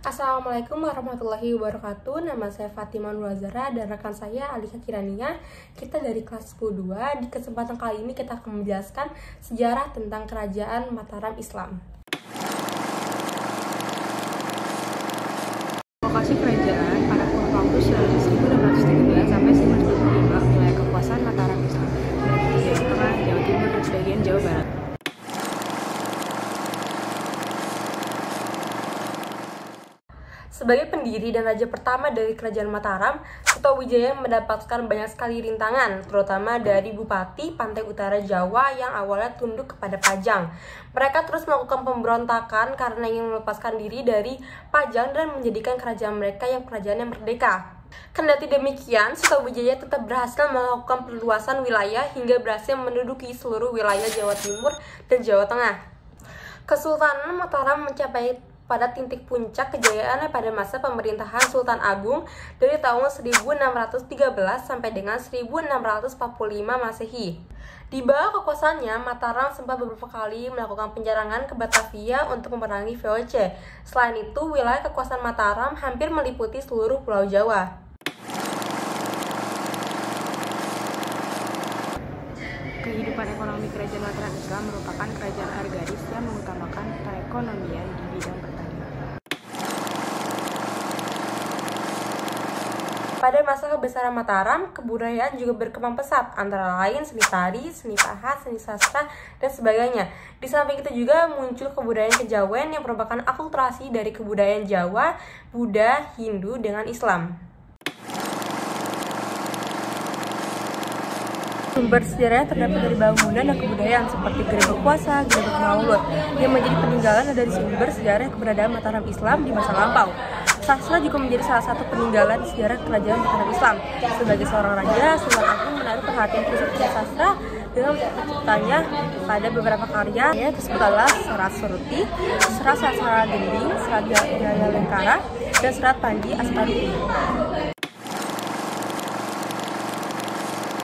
Assalamualaikum warahmatullahi wabarakatuh. Nama saya Fatimah Nurwazara dan rekan saya Alisa Kirania. Kita dari kelas 10 2 Di kesempatan kali ini kita akan menjelaskan sejarah tentang kerajaan Mataram Islam. Lokasi kerajaan pada kurun waktu 1613 sampai 1925 wilayah kekuasaan Mataram Islam. Dari Tengah, Jawa Timur, dan sebagian Jawa Barat. Sebagai pendiri dan raja pertama dari kerajaan Mataram, Suto Wijaya mendapatkan banyak sekali rintangan, terutama dari Bupati Pantai Utara Jawa yang awalnya tunduk kepada Pajang. Mereka terus melakukan pemberontakan karena ingin melepaskan diri dari Pajang dan menjadikan kerajaan mereka yang kerajaan yang merdeka. Kendati demikian, Suto Wijaya tetap berhasil melakukan perluasan wilayah hingga berhasil menduduki seluruh wilayah Jawa Timur dan Jawa Tengah. Kesultanan Mataram mencapai pada titik puncak kejayaannya pada masa pemerintahan Sultan Agung dari tahun 1613 sampai dengan 1645 Masehi. Di bawah kekuasaannya, Mataram sempat beberapa kali melakukan penyerangan ke Batavia untuk memerangi VOC. Selain itu, wilayah kekuasaan Mataram hampir meliputi seluruh Pulau Jawa. Kehidupan ekonomi kerajaan Mataram Islam merupakan kerajaan agraris yang mengutamakan perekonomian di bidang Pada masa kebesaran Mataram, kebudayaan juga berkembang pesat, antara lain seni tari, seni pahat, seni sastra, dan sebagainya. Di samping itu juga muncul kebudayaan kejawen yang merupakan akulturasi dari kebudayaan Jawa, Buddha, Hindu, dengan Islam. Sumber sejarahnya terdapat dari bangunan dan kebudayaan seperti gereja puasa, gereja maulud, yang menjadi peninggalan dari sumber sejarah keberadaan Mataram Islam di masa lampau. Sastra juga menjadi salah satu peninggalan sejarah kerajaan Mataram Islam. Sebagai seorang raja, Sultan Agung menaruh perhatian khusus ke sastra dengan menciptanya pada beberapa karya yang tersebut adalah Serat Suruti, Serat Sastra Gending, Serat Jaya Lengkara, dan Serat Pandi Astaruti.